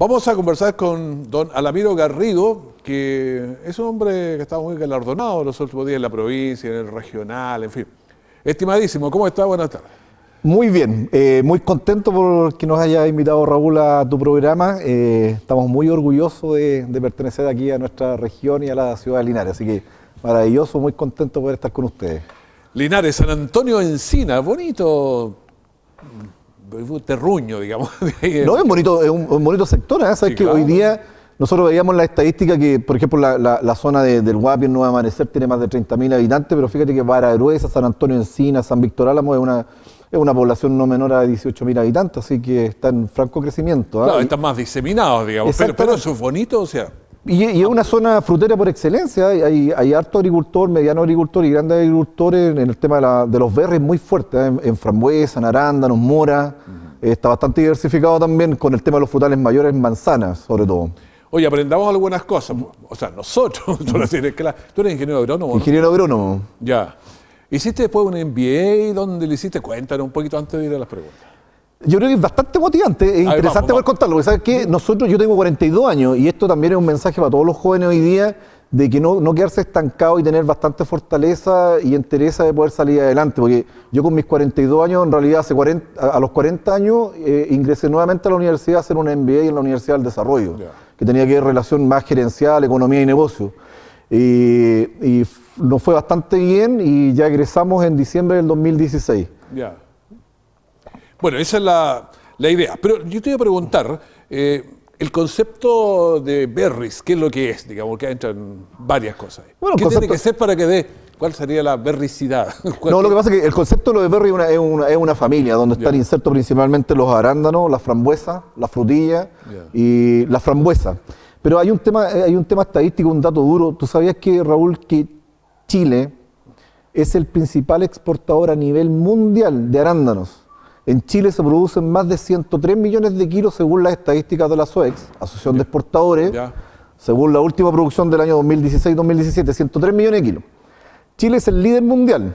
Vamos a conversar con don Alamiro Garrido, que es un hombre que está muy galardonado los últimos días en la provincia, en el regional, en fin. Estimadísimo, ¿cómo está? Buenas tardes. Muy bien, eh, muy contento por que nos haya invitado Raúl a tu programa. Eh, estamos muy orgullosos de, pertenecer aquí a nuestra región y a la ciudad de Linares, así que maravilloso, muy contento por estar con ustedes. Linares, San Antonio Encina, bonito terruño, digamos. no, es bonito, es un, bonito sector, ¿eh? ¿sabes que hoy día nosotros veíamos la estadística que, por ejemplo, la, zona del Guapi en Nueva Amanecer tiene más de 30.000 habitantes, pero fíjate que Vara Gruesa, San Antonio Encina, San Víctor Álamo es una, es una población no menor a 18.000 habitantes, así que está en franco crecimiento. ¿ah? Claro, están más diseminados, digamos, pero, pero eso es bonito, o sea... Y, es una zona frutera por excelencia. Hay, hay, harto agricultor, mediano agricultor y grandes agricultores en el tema de, los berries muy fuerte, ¿eh? en, frambuesa, en arándanos, mora. Está bastante diversificado también con el tema de los frutales mayores, manzanas sobre todo. Oye, aprendamos algunas cosas. O sea, nosotros, tú, eres, tú eres ingeniero agrónomo. Ingeniero agrónomo. Ya. ¿Hiciste después un MBA? ¿Dónde le hiciste? Cuéntanos un poquito antes de ir a las preguntas. Yo creo que es bastante motivante, es interesante poder contarlo, porque sabes que nosotros, yo tengo 42 años y esto también es un mensaje para todos los jóvenes hoy día de que no, no quedarse estancado y tener bastante fortaleza y entereza de poder salir adelante, porque yo con mis 42 años, en realidad hace 40, a los 40 años eh, ingresé nuevamente a la universidad a hacer un MBA en la Universidad del Desarrollo, que tenía que ver relación más gerencial, economía y negocio. Y, y nos fue bastante bien y ya egresamos en diciembre del 2016. Ya. Bueno, esa es la, idea. Pero yo te voy a preguntar, eh, el concepto de berries, ¿qué es lo que es? Digamos, que entran varias cosas. ¿Qué tiene que ser para que dé? ¿Cuál sería la berricidad? No, lo que pasa es que el concepto de lo de berry es una, es una, familia donde están insertos principalmente los arándanos, las frambuesas, la frutilla y la frambuesa. Pero hay un tema, hay un tema estadístico, un dato duro. ¿Tú sabías que, Raúl, que Chile es el principal exportador a nivel mundial de arándanos? En Chile se producen más de 103 millones de kilos según las estadísticas de la SOEX, Asociación de Exportadores, según la última producción del año 2016-2017, 103 millones de kilos. Chile es el líder mundial.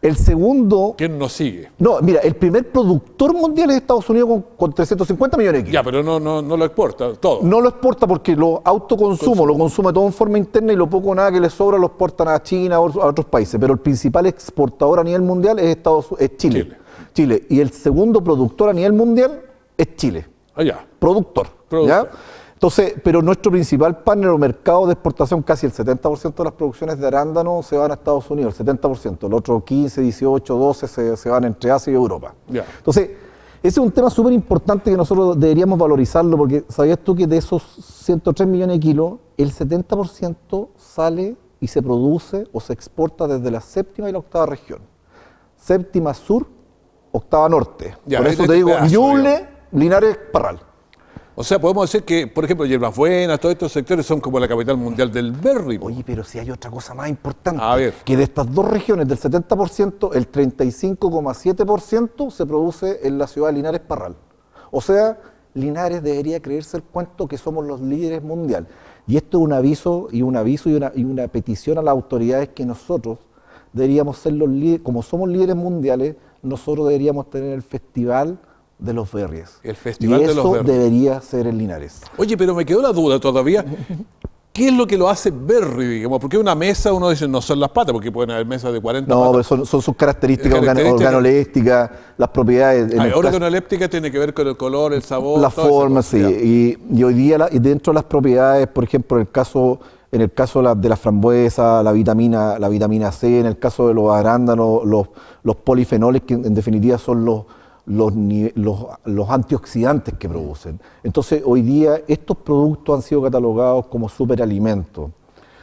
El segundo... ¿Quién nos sigue? No, mira, el primer productor mundial es Estados Unidos con, 350 millones de kilos. Ya, pero no, no, no, lo exporta todo. No lo exporta porque lo autoconsumo, lo consume todo en forma interna y lo poco o nada que le sobra lo exportan a China o a otros países. Pero el principal exportador a nivel mundial es, Estados, es Chile. Chile. Y el segundo productor a nivel mundial es Chile. Allá. Ah, productor. ¿ya? Entonces, pero nuestro principal panel o mercado de exportación, casi el 70% de las producciones de arándano se van a Estados Unidos, el 70%. El otro 15, 18, 12 se, van entre Asia y Europa. Entonces, ese es un tema súper importante que nosotros deberíamos valorizarlo, porque ¿sabías tú que de esos 103 millones de kilos, el 70% sale y se produce o se exporta desde la séptima y la octava región? Séptima sur octava norte. Por eso te digo, Ñuble, Linares, Parral. O sea, podemos decir que, por ejemplo, Hierbas Buenas, todos estos sectores son como la capital mundial del berry. Oye, pero si hay otra cosa más importante. A ver. Que de estas dos regiones, del 70%, el 35,7% se produce en la ciudad de Linares Parral. O sea, Linares debería creerse el cuento que somos los líderes mundial. Y esto es un aviso y un aviso y una, y una petición a las autoridades que nosotros deberíamos ser los líderes, como somos líderes mundiales, nosotros deberíamos tener el festival de los berries. El festival y de los berries. debería ser en Linares. Oye, pero me quedó la duda todavía. ¿Qué es lo que lo hace berry, digamos? Porque una mesa, uno dice, no son las patas, porque pueden haber mesas de 40 no, patas. No, son, sus características, organolépticas, las propiedades. La organoléptica tiene que ver con el color, el sabor. La forma, sí. Y, hoy día, y dentro de las propiedades, por ejemplo, en el caso en el caso de la, frambuesa, la vitamina, la vitamina C, en el caso de los arándanos, los, los polifenoles, que en definitiva son los, los, los, antioxidantes que producen. Entonces, hoy día estos productos han sido catalogados como superalimentos.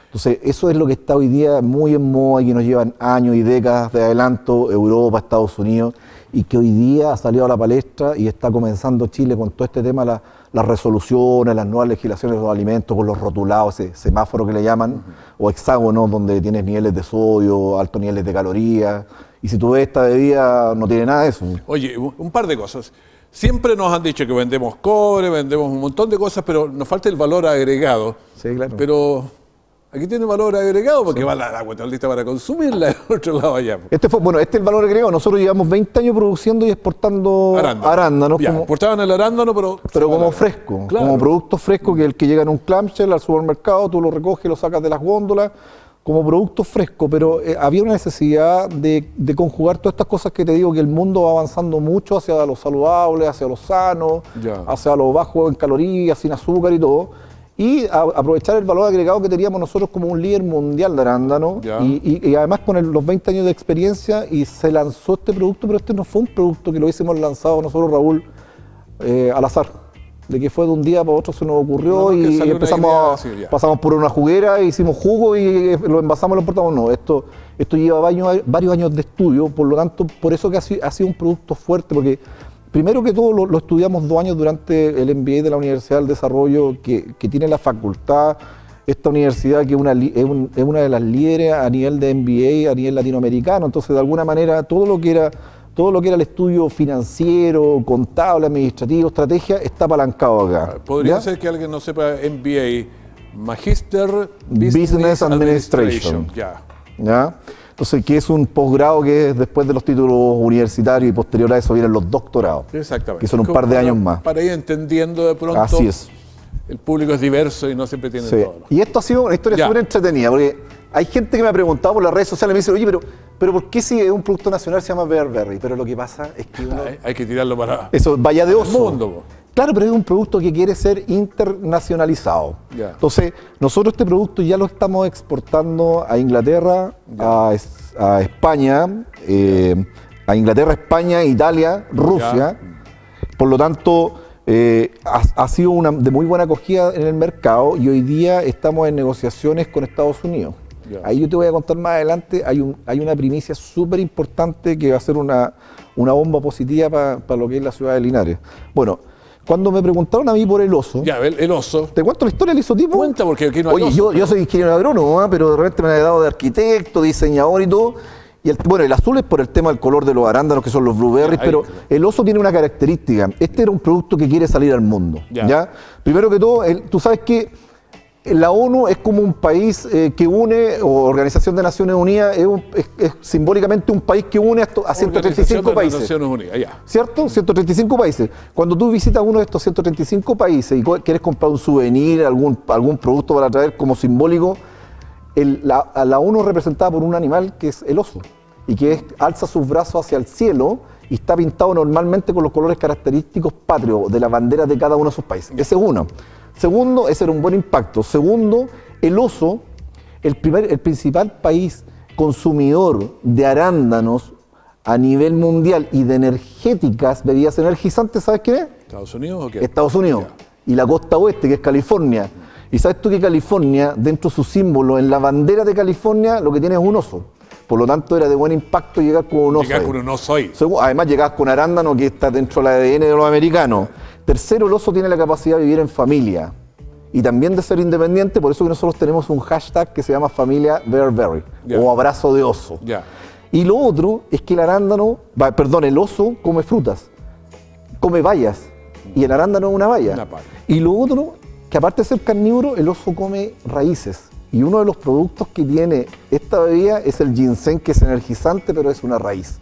Entonces, eso es lo que está hoy día muy en moda y que nos llevan años y décadas de adelanto, Europa, Estados Unidos, y que hoy día ha salido a la palestra y está comenzando Chile con todo este tema, la, las resoluciones, las nuevas legislaciones de los alimentos, con los rotulados, ese semáforo que le llaman, o hexágonos, donde tienes niveles de sodio, altos niveles de calorías. Y si tú ves esta bebida, no tiene nada de eso. Oye, un par de cosas. Siempre nos han dicho que vendemos cobre, vendemos un montón de cosas, pero nos falta el valor agregado. Sí, claro. Pero Aquí tiene valor agregado porque va la agua lista para consumirla en otro lado allá. Este fue, bueno, este es el valor agregado. Nosotros llevamos 20 años produciendo y exportando arándanos. exportaban el arándano, pero. Pero como fresco, como producto fresco que el que llega en un clamshell al supermercado, tú lo recoges, lo sacas de las góndolas como producto fresco, pero eh, había una necesidad de, conjugar todas estas cosas que te digo, que el mundo va avanzando mucho hacia lo saludable, hacia lo sano, hacia lo bajo en calorías, sin azúcar y todo y aprovechar el valor agregado que teníamos nosotros como un líder mundial de arándano y, además con los 20 años de experiencia y se lanzó este producto, pero este no fue un producto que lo hubiésemos lanzado nosotros, Raúl, eh, al azar. De que fue de un día para otro se nos ocurrió y, empezamos, pasamos por una juguera, hicimos jugo y eh, lo envasamos y lo importamos. No, esto, esto lleva varios, varios años de estudio, por lo tanto, por eso que ha sido, ha sido un producto fuerte, porque Primero que todo lo, estudiamos dos años durante el MBA de la Universidad del Desarrollo, que, tiene la facultad, esta universidad que es una, es, una de las líderes a nivel de MBA, a nivel latinoamericano, entonces de alguna manera todo lo que era todo lo que era el estudio financiero, contable, administrativo, estrategia, está apalancado acá. Podría ser que alguien no sepa MBA, Magister Business, Administration. Ya. ¿Ya? Entonces, que es un posgrado que es después de los títulos universitarios y posterior a eso vienen los doctorados. Exactamente. Que son un par de años más. Para ir entendiendo de pronto. Así es. El público es diverso y no siempre tiene todo. Y esto ha sido una historia súper entretenida, porque hay gente que me ha preguntado por las redes sociales, me dice, oye, pero, pero ¿por qué si es un producto nacional se llama Bearberry? Pero lo que pasa es que uno... hay, que tirarlo para... Eso, vaya de oso. mundo. Claro, pero es un producto que quiere ser internacionalizado. Entonces, nosotros este producto ya lo estamos exportando a Inglaterra, a, España, eh, a Inglaterra, España, Italia, Rusia. Por lo tanto, eh, ha, sido una de muy buena acogida en el mercado y hoy día estamos en negociaciones con Estados Unidos. Ahí yo te voy a contar más adelante, hay, un, hay una primicia súper importante que va a ser una, una bomba positiva para lo que es la ciudad de Linares. Bueno, cuando me preguntaron a mí por el oso. Ya, el, oso. ¿Te cuento la historia del isotipo? Cuenta, porque aquí no hay Oye, Yo, yo soy ingeniero agrónomo, ¿ah? pero de repente me han dado de arquitecto, diseñador y todo. Y el, bueno, el azul es por el tema del color de los arándanos, que son los blueberries, pero el oso tiene una característica. Este era un producto que quiere salir al mundo. ¿ya? Primero que todo, tú sabes que la ONU es como un país eh, que une, o Organización de Naciones Unidas, es, simbólicamente un país que une a, 135 países. ¿Cierto? 135 países. Cuando tú visitas uno de estos 135 países y quieres comprar un souvenir, algún, algún producto para traer como simbólico, la, la, ONU es representada por un animal que es el oso y que alza sus brazos hacia el cielo y está pintado normalmente con los colores característicos patrios de la bandera de cada uno de esos países. Ese es uno. Segundo, ese era un buen impacto. Segundo, el oso, el, primer, el principal país consumidor de arándanos a nivel mundial y de energéticas, bebidas energizantes, ¿sabes quién es? ¿Estados Unidos o qué? Estados Unidos. Y la costa oeste, que es California. Y sabes tú que California, dentro de su símbolo, en la bandera de California, lo que tiene es un oso. Por lo tanto, era de buen impacto llegar con un oso. Llegar con un oso ahí. Además, llegabas con arándano que está dentro del ADN de los americanos. Tercero, el oso tiene la capacidad de vivir en familia y también de ser independiente, por eso que nosotros tenemos un hashtag que se llama familia Bearberry o abrazo de oso. Y lo otro es que el arándano, perdón, el oso come frutas, come bayas y el arándano es una baya. y lo otro, que aparte de ser carnívoro, el oso come raíces. Y uno de los productos que tiene esta bebida es el ginseng, que es energizante, pero es una raíz.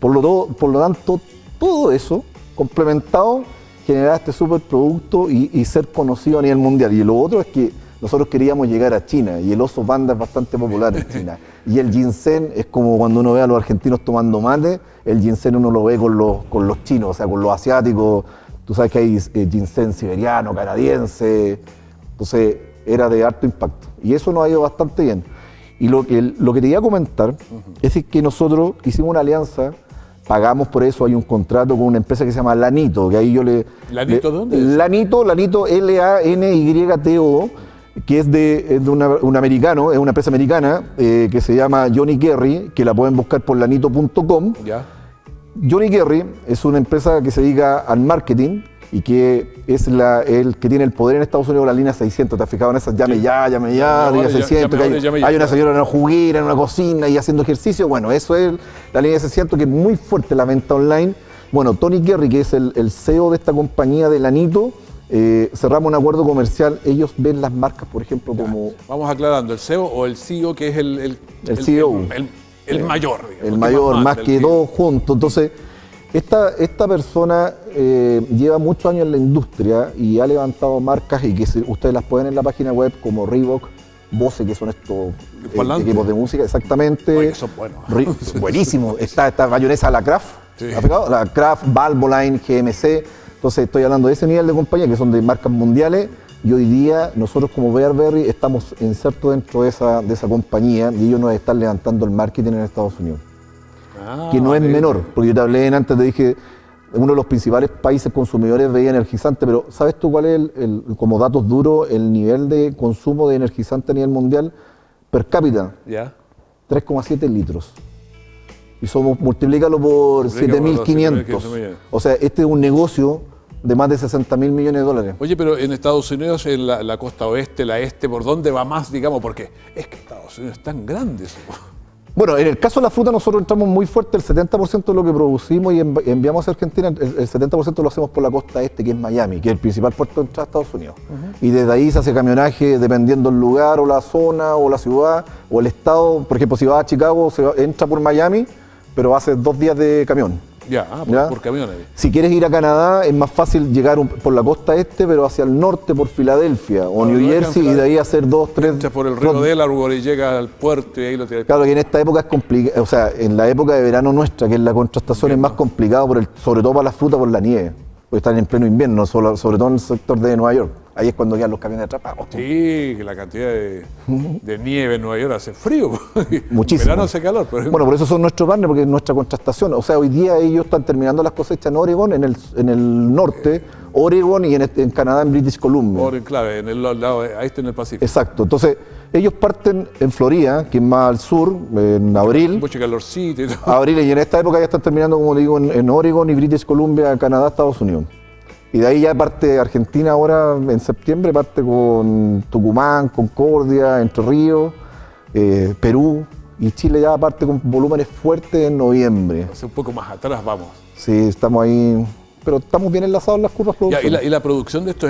Por lo, por lo tanto, todo eso complementado generar este superproducto y, y ser conocido a nivel mundial. Y lo otro es que nosotros queríamos llegar a China y el oso panda es bastante popular en China. Y el ginseng es como cuando uno ve a los argentinos tomando mate, el ginseng uno lo ve con los, con los chinos, o sea, con los asiáticos. Tú sabes que hay eh, ginseng siberiano, canadiense. Entonces era de alto impacto. Y eso nos ha ido bastante bien. Y lo que, lo que te iba a comentar es que nosotros hicimos una alianza pagamos por eso, hay un contrato con una empresa que se llama Lanito, que ahí yo le... ¿Lanito dónde? Lanito, Lanito, L-A-N-Y-T-O, que es de, un americano, es una empresa americana eh, que se llama Johnny Kerry, que la pueden buscar por lanito.com. Johnny Kerry es una empresa que se dedica al marketing, y que es la, el que tiene el poder en Estados Unidos la línea 600. ¿Te has fijado en esas? Llame ya, llame ya, línea 600. hay, una señora en una juguera, en una cocina y haciendo ejercicio. Bueno, eso es la línea 600 que es muy fuerte la venta online. Bueno, Tony Kerry, que es el, CEO de esta compañía de Lanito, Eh, cerramos un acuerdo comercial, ellos ven las marcas, por ejemplo, como... Vamos aclarando, el CEO o el CEO, que es el... El, el, CEO. El, mayor, El mayor, más, que dos juntos. Entonces, esta, esta persona eh, lleva muchos años en la industria y ha levantado marcas y que ustedes las pueden en la página web como Reebok, Bose, que son estos eh, equipos de música, exactamente. son buenos. buenísimo. Está esta mayonesa, la Kraft, la Kraft, Valvoline, GMC. Entonces estoy hablando de ese nivel de compañía que son de marcas mundiales y hoy día nosotros como Bearberry estamos insertos dentro de esa, de esa compañía y ellos nos están levantando el marketing en Estados Unidos. Ah, que no es menor, porque yo te hablé antes, te dije, uno de los principales países consumidores de energizante, pero ¿sabes tú cuál es, el, como datos duros, el nivel de consumo de energizante a nivel mundial per cápita? Ya. 3,7 litros y somos, multiplícalo por 7.500. O sea, este es un negocio de más de 60 mil millones de dólares. Oye, pero en Estados Unidos, en la, costa oeste, la este, ¿por dónde va más, digamos? Porque es que Estados Unidos es tan grande. Bueno, en el caso de la fruta nosotros entramos muy fuerte, el 70% de lo que producimos y enviamos a Argentina, el 70% lo hacemos por la costa este, que es Miami, que es el principal puerto de entrada a Estados Unidos. Y desde ahí se hace camionaje dependiendo el lugar o la zona o la ciudad o el estado. Por ejemplo, si va a Chicago, se entra por Miami pero hace dos días de camión. Ya, ah, por, camiones. Si quieres ir a Canadá, es más fácil llegar por la costa este, pero hacia el norte por Filadelfia o New Jersey y de ahí hacer dos, tres. por el río Delaware y llega al puerto y ahí lo tienes. Claro, que en esta época es complicado, o sea, en la época de verano nuestra, que es la contrastación, es más complicado, por el, sobre todo para la fruta por la nieve, porque están en pleno invierno, sobre todo en el sector de Nueva York. Ahí es cuando ya los camiones atrapados. Sí, que la cantidad de, nieve en Nueva York hace frío. Muchísimo. En verano hace calor. Por bueno, por eso son nuestros partners, porque es nuestra contrastación. O sea, hoy día ellos están terminando las cosechas en Oregon, en el, en el norte, Oregon y en, en, Canadá, en British Columbia. Oregon, claro, en el lado, ahí está en el Pacífico. Exacto. Entonces, ellos parten en Florida, que es más al sur, en abril. Mucho calorcito y todo. Abril, y en esta época ya están terminando, como digo, en, en Oregon y British Columbia, Canadá, Estados Unidos. Y de ahí ya parte Argentina ahora en septiembre, parte con Tucumán, Concordia, Entre Ríos, eh, Perú y Chile ya parte con volúmenes fuertes en noviembre. Hace un poco más atrás vamos. Sí, estamos ahí, pero estamos bien enlazados en las curvas productivas. y, la, producción de esto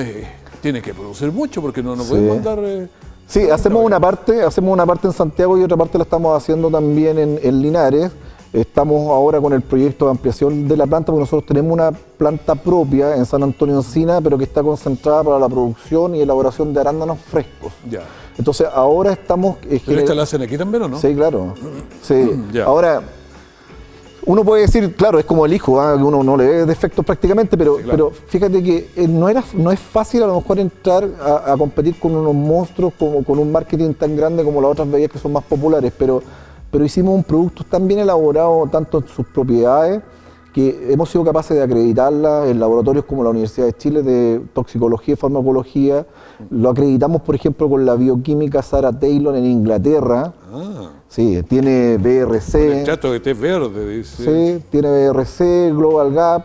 tiene que producir mucho porque no nos podemos. Eh, sí, hacemos una parte, hacemos una parte en Santiago y otra parte la estamos haciendo también en Linares. Estamos ahora con el proyecto de ampliación de la planta porque nosotros tenemos una planta propia en San Antonio Encina, pero que está concentrada para la producción y elaboración de arándanos frescos. Ya. Entonces ahora estamos... Eh, ¿Pero esta la hacen aquí también o no? Sí, claro. Sí. Ahora, uno puede decir, claro, es como el hijo, que uno no le ve defectos prácticamente, pero, pero fíjate que eh, no, era, no es fácil a lo mejor entrar a, a competir con unos monstruos como con un marketing tan grande como las otras bebidas que son más populares, pero pero hicimos un producto tan bien elaborado, tanto en sus propiedades, que hemos sido capaces de acreditarla en laboratorios como la Universidad de Chile de Toxicología y Farmacología. Lo acreditamos, por ejemplo, con la bioquímica Sarah Taylor en Inglaterra. Ah. Sí, tiene BRC. el chato que esté verde, dice. Sí, tiene BRC, Global Gap.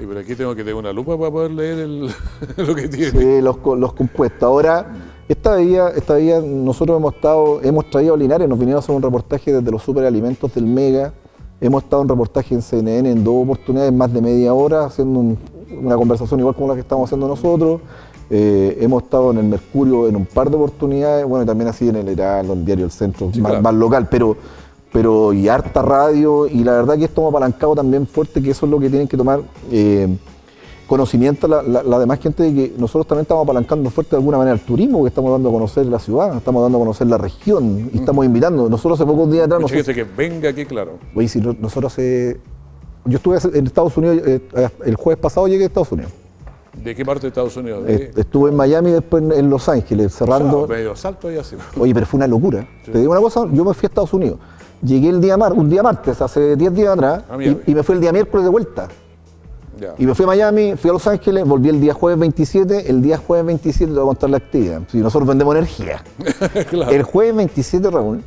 Y por aquí tengo que tener una lupa para poder leer lo que tiene. Sí, los, los compuestos. Ahora esta día, esta día nosotros hemos estado, hemos traído a Linares, nos vinieron a hacer un reportaje desde los superalimentos del Mega. Hemos estado en reportaje en CNN en dos oportunidades, más de media hora, haciendo una conversación igual como la que estamos haciendo nosotros. Eh, hemos estado en el Mercurio en un par de oportunidades, bueno, y también así en el Heraldo, en el diario El Centro, más, local, pero, pero y harta radio, y la verdad que esto hemos apalancado también fuerte, que eso es lo que tienen que tomar. Eh, conocimiento la, la, demás gente de que nosotros también estamos apalancando fuerte de alguna manera el turismo, que estamos dando a conocer la ciudad, estamos dando a conocer la región y estamos invitando. Nosotros hace pocos días atrás... Mucha que venga aquí, claro. Oye, si nosotros hace... Yo estuve en Estados Unidos, eh, el jueves pasado llegué a Estados Unidos. ¿De qué parte de Estados Unidos? Estuve en Miami y después en, Los Ángeles, cerrando... medio salto y así. Oye, pero fue una locura. Te digo una cosa, yo me fui a Estados Unidos. Llegué el día mar, un día martes, hace 10 días atrás, ah, y, y, me fui el día miércoles de vuelta. Y me fui a Miami, fui a Los Ángeles, volví el día jueves 27. El día jueves 27 te voy a contar la actividad. Si nosotros vendemos energía. El jueves 27, Raúl,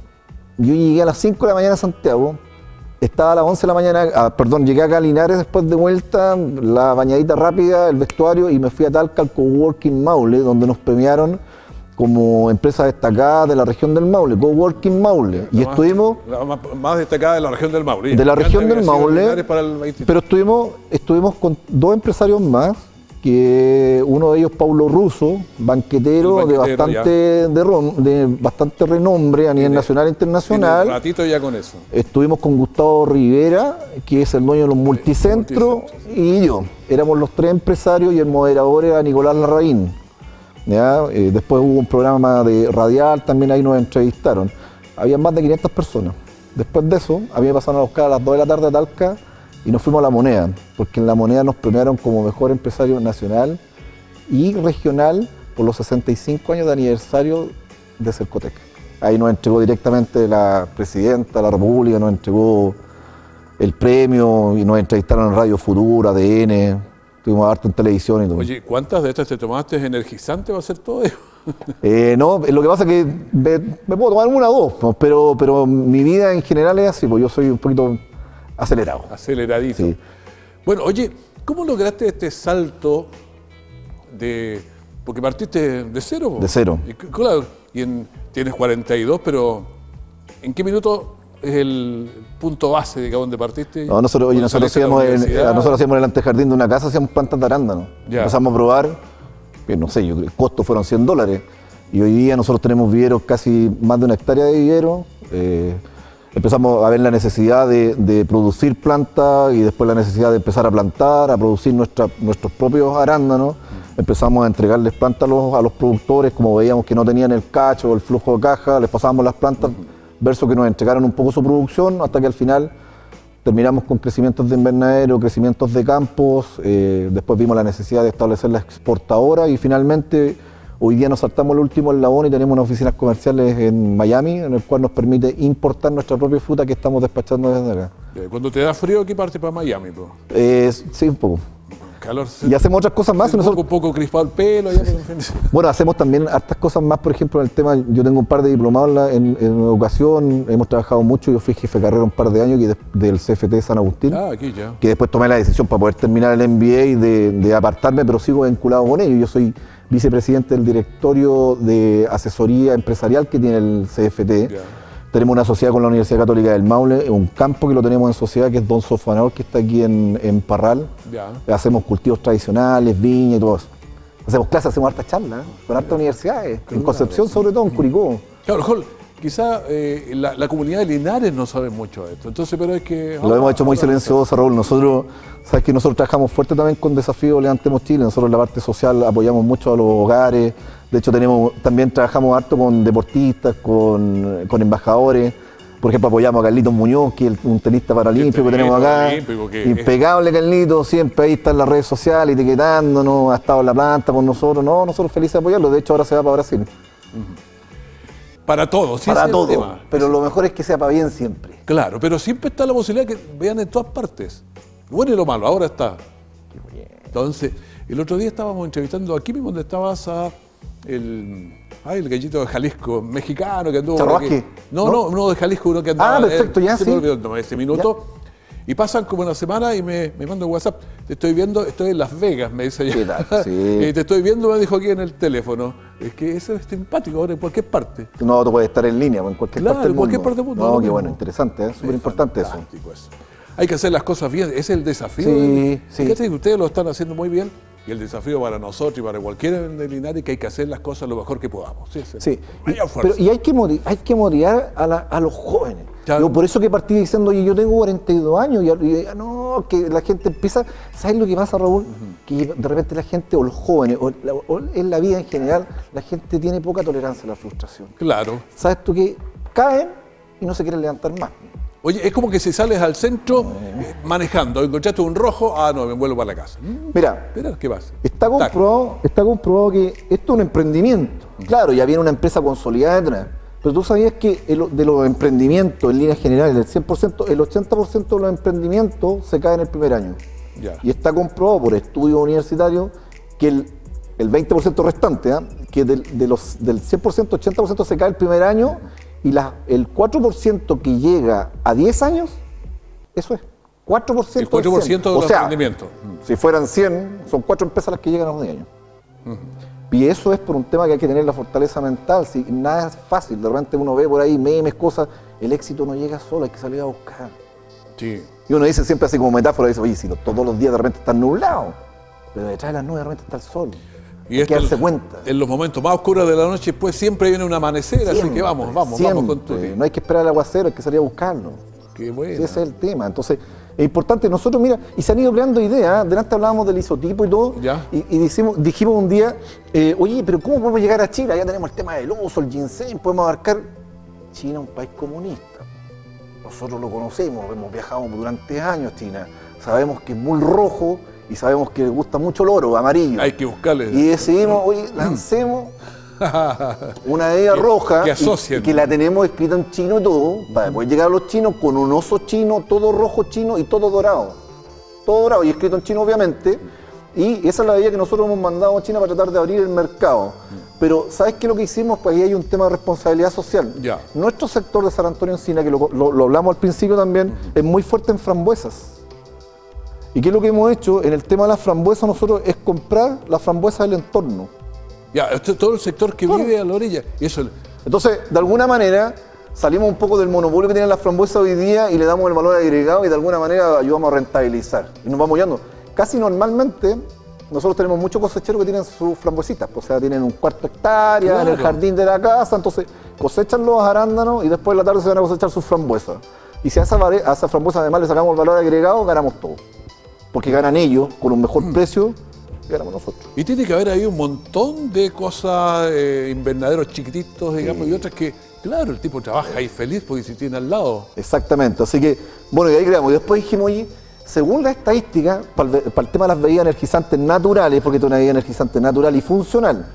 yo llegué a las 5 de la mañana a Santiago. Estaba a las 11 de la mañana, ah, perdón, llegué acá a Linares después de vuelta, la bañadita rápida, el vestuario y me fui a Talca al Coworking Maule, donde nos premiaron como empresa destacada de la región del Maule, Coworking Maule. y estuvimos... más, destacada de la región del Maule. De la región del Maule. pero estuvimos, estuvimos con dos empresarios más que uno de ellos, Paulo Russo, banquetero, de, bastante, de, bastante renombre a nivel nacional e internacional. Un ratito ya con eso. Estuvimos con Gustavo Rivera, que es el dueño de los multicentros, y yo. Éramos los tres empresarios y el moderador era Nicolás Larraín. Eh, después hubo un programa de radial, también ahí nos entrevistaron. Había más de 500 personas. Después de eso, a mí me pasaron a buscar a las 2 de la tarde a Talca y nos fuimos a La Moneda, porque en La Moneda nos premiaron como mejor empresario nacional y regional por los 65 años de aniversario de Cercotec. Ahí nos entregó directamente la presidenta de la República, nos entregó el premio y nos entrevistaron en Radio Futura, ADN, tuvimos harto en televisión y todo. Oye, ¿cuántas de estas te tomaste energizante va a ser todo eso? Eh, no, lo que pasa es que me, puedo tomar una o dos, pero, pero mi vida en general es así, pues yo soy un poquito acelerado. Aceleradito. Bueno, oye, ¿cómo lograste este salto de... Porque partiste de cero? De cero. Y, claro, y tienes 42, pero ¿en qué minuto es el punto base, digamos, donde partiste? No, nosotros, oye, nosotros hacíamos, en, nosotros hacíamos en el antejardín de una casa, hacíamos plantas de arándano. Empezamos a probar, no sé, yo, el costo fueron 100 dólares. Y hoy día nosotros tenemos viveros casi más de una hectárea de vivero. Eh, empezamos a ver la necesidad de, producir plantas y después la necesidad de empezar a plantar, a producir nuestros propios arándanos. Empezamos a entregarles plantas a los, productores, como veíamos que no tenían el cacho o el flujo de caja, les pasábamos las plantas, verso que nos entregaron un poco su producción, hasta que al final terminamos con crecimientos de invernadero, crecimientos de campos, eh, después vimos la necesidad de establecer la exportadora y finalmente Hoy día nos saltamos el último eslabón y tenemos unas oficinas comerciales en Miami, en el cual nos permite importar nuestra propia fruta que estamos despachando desde acá. Cuando te da frío, ¿qué parte para Miami? Eh, sí, un poco. Calor, y hacemos otras cosas más. Un poco, un poco crispado el pelo. bueno, hacemos también hartas cosas más, por ejemplo, en el tema, yo tengo un par de diplomados en, educación, hemos trabajado mucho, yo fui jefe de carrera un par de años y del CFT de San Agustín, ah, aquí ya. que después tomé la decisión para poder terminar el MBA de, de apartarme, pero sigo vinculado con ellos. Yo soy vicepresidente del directorio de asesoría empresarial que tiene el CFT. Tenemos una sociedad con la Universidad Católica del Maule, un campo que lo tenemos en sociedad que es Don Sofanor, que está aquí en, Parral. Hacemos cultivos tradicionales, viña y todo eso. Hacemos clases, hacemos hartas charlas, ¿eh? con hartas universidades, en Concepción sobre todo, en Curicó. Claro, quizá eh, la, comunidad de Linares no sabe mucho de esto. Entonces, pero es que. Lo hemos hecho muy silencioso, Raúl. Nosotros, sabes que nosotros trabajamos fuerte también con desafíos Levantemos Chile. Nosotros en la parte social apoyamos mucho a los hogares. De hecho, tenemos, también trabajamos harto con deportistas, con, embajadores. Por ejemplo, apoyamos a Carlitos Muñoz, que es un tenista paralímpico que tenemos acá. Impecable, Carlitos, siempre ahí está en las redes sociales, etiquetándonos, ha estado en la planta con nosotros. No, nosotros felices de apoyarlo. De hecho, ahora se va para Brasil. Para todos, sí. Para todos. Pero lo mejor es que sea para bien siempre. Claro, pero siempre está la posibilidad de que vean en todas partes. Lo bueno y lo malo, ahora está. Entonces, el otro día estábamos entrevistando aquí mismo donde estabas a el, ay, el gallito de Jalisco, mexicano que anduvo. No, no, no, uno de Jalisco, uno que andaba. Ah, perfecto, ya sí. Olvidó ese minuto. Y pasan como una semana y me, me manda un WhatsApp. Te estoy viendo, estoy en Las Vegas, me dice ella. Sí. y te estoy viendo, me dijo aquí en el teléfono. Es que eso es simpático ahora en cualquier parte. No, tú puedes estar en línea en cualquier parte del en cualquier parte del mundo. No, qué bueno, interesante, es ¿eh? súper importante eso. Hay que hacer las cosas bien, ese es el desafío. Sí, sí. que ustedes lo están haciendo muy bien y el desafío para nosotros y para cualquiera de Linares que hay que hacer las cosas lo mejor que podamos. Sí, sí. Y, hay que, hay que motivar a, los jóvenes. Yo por eso que partí diciendo, oye, yo tengo 42 años y, no, que la gente empieza, ¿sabes lo que pasa, Raúl? Que de repente la gente, o los jóvenes, o, en la vida en general, la gente tiene poca tolerancia a la frustración. Claro. ¿Sabes tú que caen y no se quieren levantar más? Oye, es como que si sales al centro eh, manejando, encontraste un rojo, ah, no, me vuelvo para la casa. Mira, ¿qué pasa? Está comprobado, está comprobado que esto es un emprendimiento. Claro, ya viene una empresa consolidada detrás. Pero tú sabías que de los emprendimientos en líneas generales, el 100%, el 80% de los emprendimientos se caen en el primer año. Y está comprobado por estudios universitarios que el, 20% restante, ¿ah? que de los, del 100%, 80% se cae el primer año y la, el 4% que llega a 10 años, eso es. 4%. El 4% de, o sea, rendimiento. Si fueran 100, son 4 empresas las que llegan a los 10 años. Y eso es por un tema que hay que tener la fortaleza mental. Si nada es fácil, de repente uno ve por ahí memes, cosas. El éxito no llega solo, hay que salir a buscar. Sí. Y uno dice siempre así como metáfora, dice, oye, si todos los días de repente están nublados. pero detrás de las nubes realmente está el sol. Y esto, darse cuenta. En los momentos más oscuros de la noche, pues siempre viene un amanecer, así que vamos, vamos, vamos con tu No hay que esperar el aguacero, hay que salir a buscarlo. Qué bueno. ese es el tema. Entonces, es importante, nosotros, mira, y se han ido creando ideas, ¿eh? delante hablábamos del isotipo y todo, y, dijimos, dijimos un día, eh, oye, pero ¿cómo podemos llegar a China? Ya tenemos el tema del oso, el ginseng, podemos abarcar. China un país comunista. Nosotros lo conocemos, hemos viajado durante años China, sabemos que es muy rojo, y sabemos que le gusta mucho el oro amarillo. Hay que buscarle. Y decidimos, oye, lancemos una idea roja que, que la tenemos escrita en chino y todo, para poder llegar a los chinos con un oso chino, todo rojo chino y todo dorado. Todo dorado y escrito en chino obviamente. Y esa es la idea que nosotros hemos mandado a China para tratar de abrir el mercado. Pero, ¿sabes qué es lo que hicimos? Pues ahí hay un tema de responsabilidad social. Nuestro sector de San Antonio Encina, que lo, lo hablamos al principio también, es muy fuerte en frambuesas. ¿Y qué es lo que hemos hecho? En el tema de las frambuesas nosotros es comprar las frambuesas del entorno. Ya, este es todo el sector que vive a la orilla. Y eso... Entonces, de alguna manera, salimos un poco del monopolio que tienen las frambuesas hoy día y le damos el valor agregado y de alguna manera ayudamos a rentabilizar. Y nos vamos yendo. Casi normalmente, nosotros tenemos muchos cosecheros que tienen sus frambuesitas, o sea, tienen un cuarto hectárea en el jardín de la casa, entonces cosechan los arándanos y después de la tarde se van a cosechar sus frambuesas. Y si a esa, a esa frambuesa además le sacamos el valor agregado, ganamos todo porque ganan ellos con un mejor mm. precio ganamos nosotros. Y tiene que haber ahí un montón de cosas, eh, invernaderos chiquititos, digamos, y otras que, claro, el tipo trabaja ahí feliz porque se tiene al lado. Exactamente, así que, bueno, y ahí creamos. Y después dijimos, oye, según la estadística, para el, tema de las bebidas energizantes naturales, porque es una bebida energizante natural y funcional.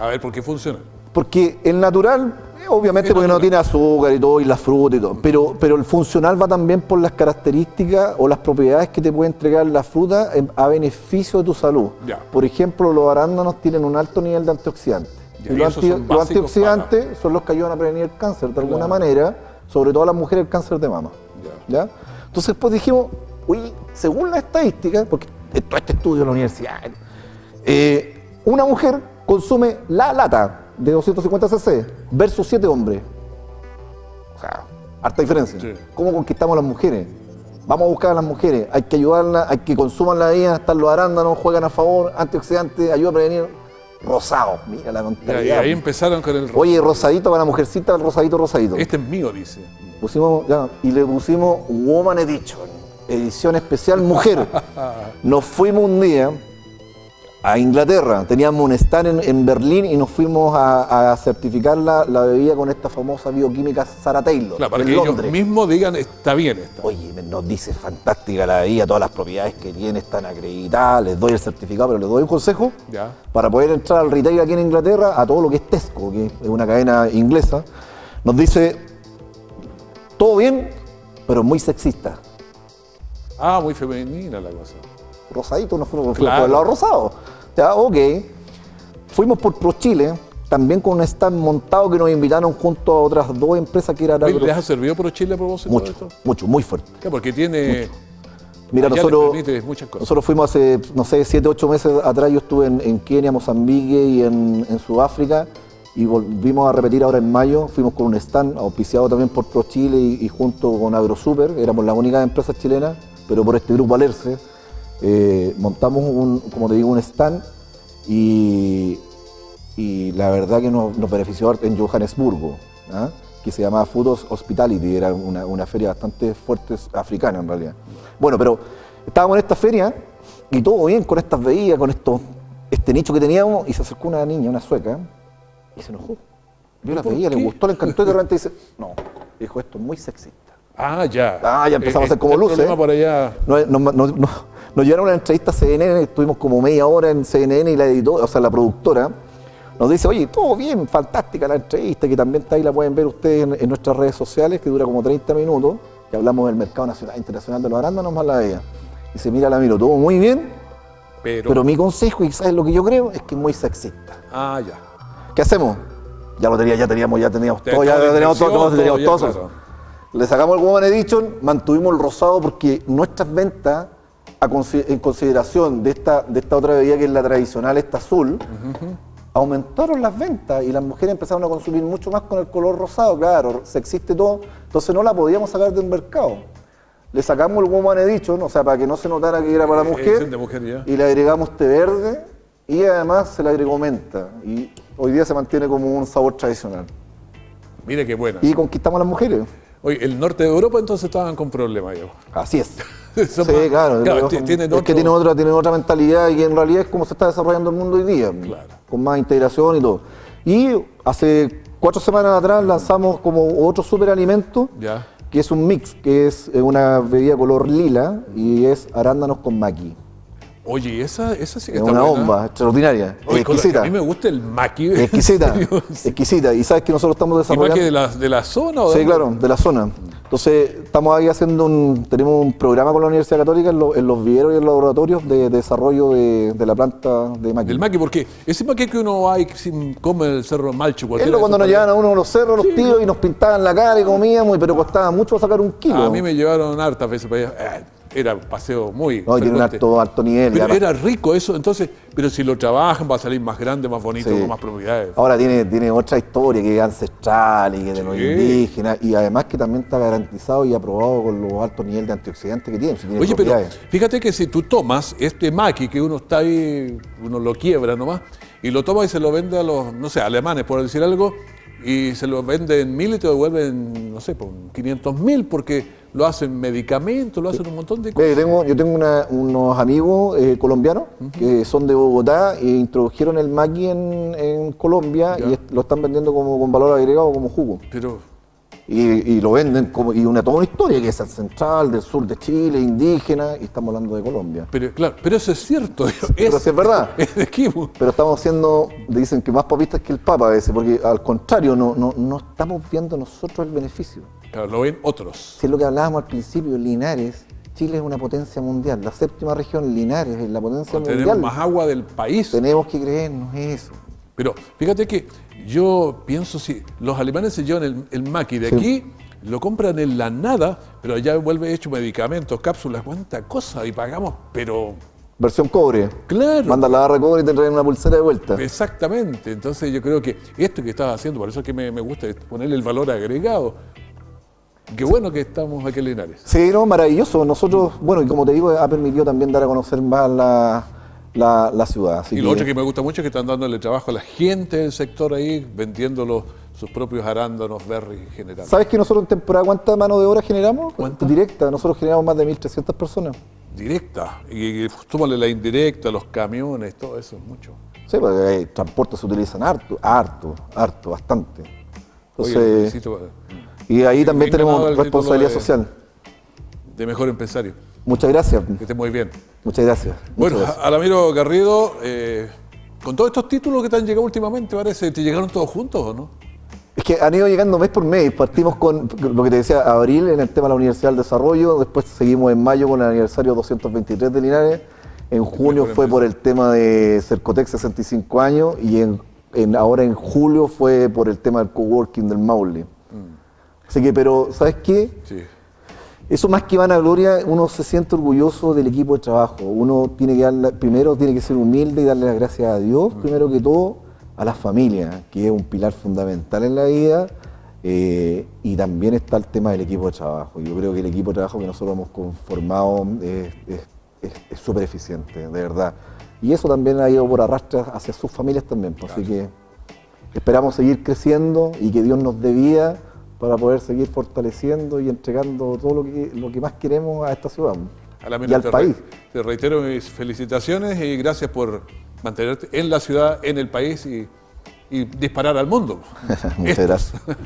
A ver, ¿por qué funciona? Porque el natural Obviamente porque no tiene azúcar y todo, y la fruta y todo. Pero, pero el funcional va también por las características o las propiedades que te puede entregar la fruta a beneficio de tu salud. Por ejemplo, los arándanos tienen un alto nivel de antioxidantes. y, los, antioxidantes son los que ayudan a prevenir el cáncer de alguna manera, sobre todo a las mujeres el cáncer de mama. Ya. Entonces, pues dijimos, oye, según la estadística, porque todo este estudio de la universidad, eh, una mujer consume la lata de 250 cc versus 7 hombres. O sea, harta diferencia. ¿Cómo conquistamos a las mujeres? Vamos a buscar a las mujeres, hay que ayudarlas, hay que consuman la vida, están los arándanos, juegan a favor, antioxidantes, ayuda a prevenir. Rosado, mira la tontería. Y ahí empezaron con el rosado. Oye, rosadito para la mujercita, rosadito, rosadito. Este es mío, dice. Pusimos, ya, y le pusimos Woman Edition, edición especial mujer. Nos fuimos un día a Inglaterra. Teníamos un stand en, Berlín y nos fuimos a, certificar la, bebida con esta famosa bioquímica Sarah Taylor. Claro, para que ellos mismos digan está bien esta. Oye, nos dice fantástica la bebida, todas las propiedades que tiene están acreditadas, les doy el certificado, pero les doy un consejo para poder entrar al retail aquí en Inglaterra a todo lo que es Tesco, que es una cadena inglesa. Nos dice, todo bien, pero muy sexista. Ah, muy femenina la cosa rosadito, nos fuimos por el lado rosado. Ya, ok. Fuimos por Pro Chile, también con un stand montado que nos invitaron junto a otras dos empresas que eran... ¿Les ha servido Pro Chile a propósito mucho, esto? Mucho, muy fuerte. porque tiene... Mira, nosotros, nosotros fuimos hace, no sé, siete, ocho meses atrás, yo estuve en, Kenia, Mozambique y en, Sudáfrica. Y volvimos a repetir ahora en mayo, fuimos con un stand auspiciado también por Pro Chile y, junto con AgroSuper, éramos la única empresa chilena, pero por este grupo Alerce, eh, montamos un, como te digo, un stand y, la verdad que nos, benefició en Johannesburgo, ¿ah? que se llamaba Food Hospitality, era una, feria bastante fuerte africana en realidad. Bueno, pero estábamos en esta feria y todo bien con estas bebidas, con esto, este nicho que teníamos, y se acercó una niña, una sueca, y se enojó. Vio la veía, le gustó, le encantó y de repente dice, no, dijo esto es muy sexista. Ah, ya. Ah, ya empezamos a hacer como luces. Nos llevaron una entrevista a CNN, estuvimos como media hora en CNN y la editora, o sea, la productora, nos dice, oye, todo bien, fantástica la entrevista, que también está ahí, la pueden ver ustedes en, nuestras redes sociales, que dura como 30 minutos, que hablamos del mercado nacional e internacional de los arándanos más la ella. Y se mira la miro, todo muy bien, pero... mi consejo, y sabes lo que yo creo, es que es muy sexista. Ah, ya. ¿Qué hacemos? Ya lo teníamos, ya teníamos, ya teníamos todo, ya teníamos todo, teníamos todo. Le sacamos el Woman Edition, mantuvimos el rosado porque nuestras ventas en consideración de esta, de esta otra bebida que es la tradicional, esta azul, aumentaron las ventas y las mujeres empezaron a consumir mucho más con el color rosado, claro, se existe todo, entonces no la podíamos sacar del mercado. le sacamos el woman dicho, o sea, para que no se notara que era para la mujer, y le agregamos té verde y además se le agregó menta. Y hoy día se mantiene como un sabor tradicional. Mire qué bueno. Y conquistamos a las mujeres. Oye, el norte de Europa entonces estaban con problemas. Yo. Así es. sí, claro. es que tienen otra, tienen otra mentalidad y en realidad es como se está desarrollando el mundo hoy día. Claro. Con más integración y todo. Y hace cuatro semanas atrás lanzamos como otro superalimento. Ya que es un mix, que es eh, una bebida color lila y es arándanos con maqui. Oye, esa, esa sí que es una bomba extraordinaria, exquisita. A mí me gusta el maqui. Exquisita, exquisita. Y sabes que nosotros estamos desarrollando... ¿Y maqui de la, zona? ¿o sí, claro, de la zona. Entonces, estamos ahí haciendo un... Tenemos un programa con la Universidad Católica en, los viveros y en los laboratorios de, desarrollo de, la planta de maqui. Del maqui, porque ese maqui que uno va y come el cerro Malcho. Es lo cuando nos llevaban a uno a los cerros, los tíos, y nos pintaban la cara y comíamos, pero costaba mucho sacar un kilo. A mí me llevaron hartas veces para allá. Era paseo muy. No, tiene un alto, alto nivel. Pero era rico eso, entonces, pero si lo trabajan va a salir más grande, más bonito, con más propiedades. Ahora tiene, tiene otra historia que es ancestral y que de los indígenas, y además que también está garantizado y aprobado con los altos niveles de antioxidantes que tiene. Oye, pero fíjate que si tú tomas este maqui que uno está ahí, uno lo quiebra nomás, y lo toma y se lo vende a los, no sé, alemanes, por decir algo, y se lo venden en mil y te devuelven, no sé, por 500 mil, porque lo hacen medicamentos, lo hacen un montón de cosas. Yo tengo, yo tengo unos amigos eh, colombianos que son de Bogotá e introdujeron el maqui en, Colombia y lo están vendiendo como con valor agregado como jugo. Pero y, lo venden como y una toda una historia que es el central, del sur de Chile, indígena, y estamos hablando de Colombia. Pero claro, pero eso es cierto. pero es verdad. pero estamos siendo, dicen que más papistas que el Papa a veces, porque al contrario, no, no, no estamos viendo nosotros el beneficio. Claro, lo ven otros. Si es lo que hablábamos al principio, Linares, Chile es una potencia mundial. La séptima región, Linares, es la potencia mundial. Tenemos más agua del país. Tenemos que creernos eso. Pero fíjate que yo pienso si los alemanes se llevan el, el maqui de aquí, lo compran en la nada, pero allá vuelve hecho medicamentos, cápsulas, cuánta cosa, y pagamos, pero Versión cobre. Claro. Manda la barra cobre y te traen una pulsera de vuelta. Exactamente. Entonces yo creo que esto que estás haciendo, por eso es que me, gusta ponerle el valor agregado. Qué bueno que estamos aquí en Linares. Sí, no, maravilloso. Nosotros, bueno, y como te digo, ha permitido también dar a conocer más la, la, ciudad. y lo otro que me gusta mucho es que están dándole trabajo a la gente del sector ahí, vendiendo sus propios arándanos, berries generales. ¿Sabes que nosotros en temporada cuánta mano de obra generamos? Directa, nosotros generamos más de 1.300 personas. Directa, y, súmale la indirecta, los camiones, todo eso es mucho. Sí, porque hay transportes se utilizan harto, harto, harto, bastante. Entonces, y ahí también tenemos responsabilidad social. De mejor empresario. Muchas gracias. Que esté muy bien. Muchas gracias. Bueno, Alamiro Garrido, eh, con todos estos títulos que te han llegado últimamente, parece, ¿te llegaron todos juntos o no? Es que han ido llegando mes por mes. Partimos con lo que te decía, abril en el tema de la Universidad del Desarrollo, después seguimos en mayo con el aniversario 223 de Linares, en junio fue por el tema de Cercotec 65 años y en, ahora en julio fue por el tema del coworking del Maule. Mm. Así que, pero, ¿sabes qué? Sí. Eso más que van a gloria, uno se siente orgulloso del equipo de trabajo. Uno tiene que dar, primero tiene que ser humilde y darle las gracias a Dios, primero que todo, a la familia, que es un pilar fundamental en la vida. Eh, y también está el tema del equipo de trabajo. Yo creo que el equipo de trabajo que nosotros hemos conformado es súper eficiente, de verdad. Y eso también ha ido por arrastre hacia sus familias también. Pues, así que esperamos seguir creciendo y que Dios nos dé vida para poder seguir fortaleciendo y entregando todo lo que, lo que más queremos a esta ciudad y al país. te reitero mis felicitaciones y gracias por mantenerte en la ciudad, en el país y, y disparar al mundo. Muchas gracias.